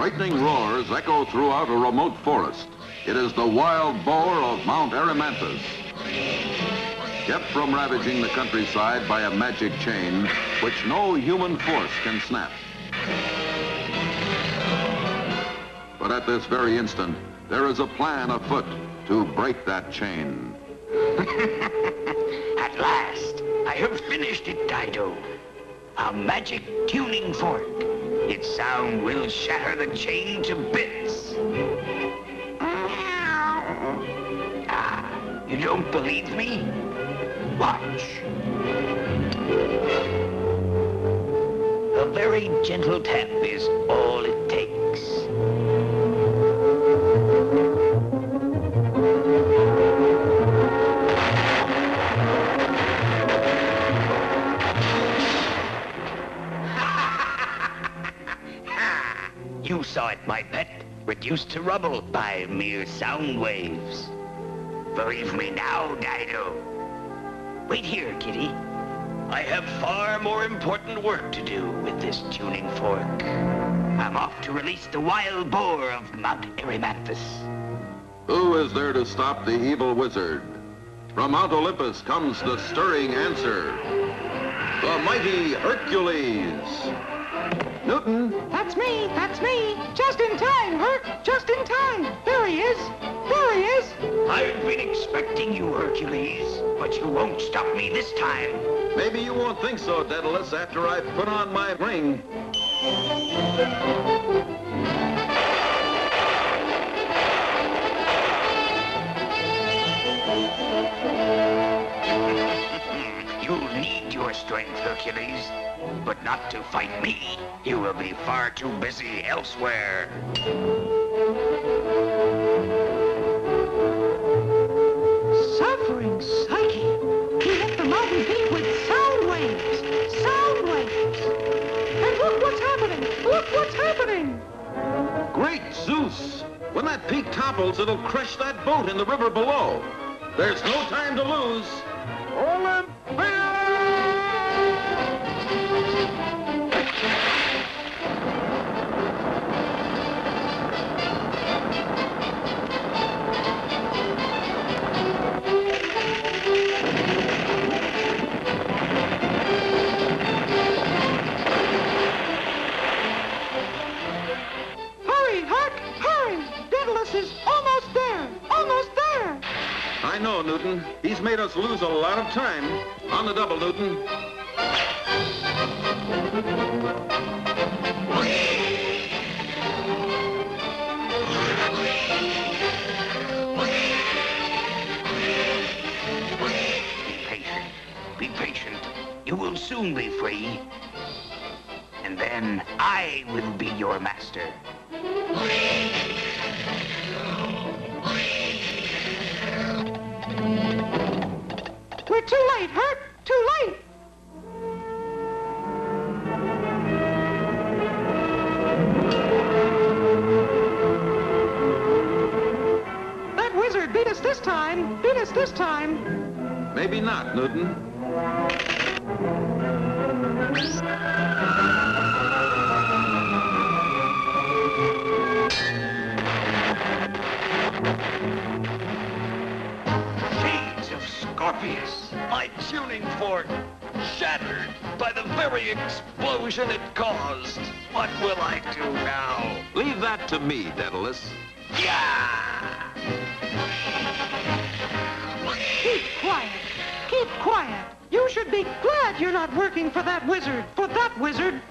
Frightening roars echo throughout a remote forest. It is the wild boar of Mount Erymanthus. Kept from ravaging the countryside by a magic chain which no human force can snap. But at this very instant, there is a plan afoot to break that chain. At last, I have finished it, Dido. A magic tuning fork. Its sound will shatter the chain to bits. Ah, you don't believe me? Watch. A very gentle tap is all it saw it, my pet, reduced to rubble by mere sound waves. Believe me now, Dido. Wait here, kitty. I have far more important work to do with this tuning fork. I'm off to release the wild boar of Mount Erymanthus. Who is there to stop the evil wizard? From Mount Olympus comes the stirring answer. The mighty Hercules. Newton, That's me, that's me. Just in time, Herc. Just in time. There he is. There he is. I've been expecting you, Hercules, but you won't stop me this time. maybe you won't think so, Daedalus, after I put on my ring. You'll need your strength, Hercules, but not to fight me. You will be far too busy elsewhere. Suffering Psyche. He hit the mountain peak with sound waves. Sound waves. And look what's happening. Look what's happening. Great Zeus! When that peak topples, it'll crush that boat in the river below. There's no time to lose. Olympia! Hurry, Herc. Hurry. Is almost there. Almost there. Know, Newton. He's made us lose a lot of time. On the double, Newton. Be patient. Be patient. You will soon be free. And then I will be your master. This time. Beat us this time. Maybe not, Newton. Shades of Scorpius, my tuning fork, shattered by the very explosion it caused. What will I do now? Leave that to me, Daedalus. Keep quiet. Keep quiet. You should be glad you're not working for that wizard. For that wizard.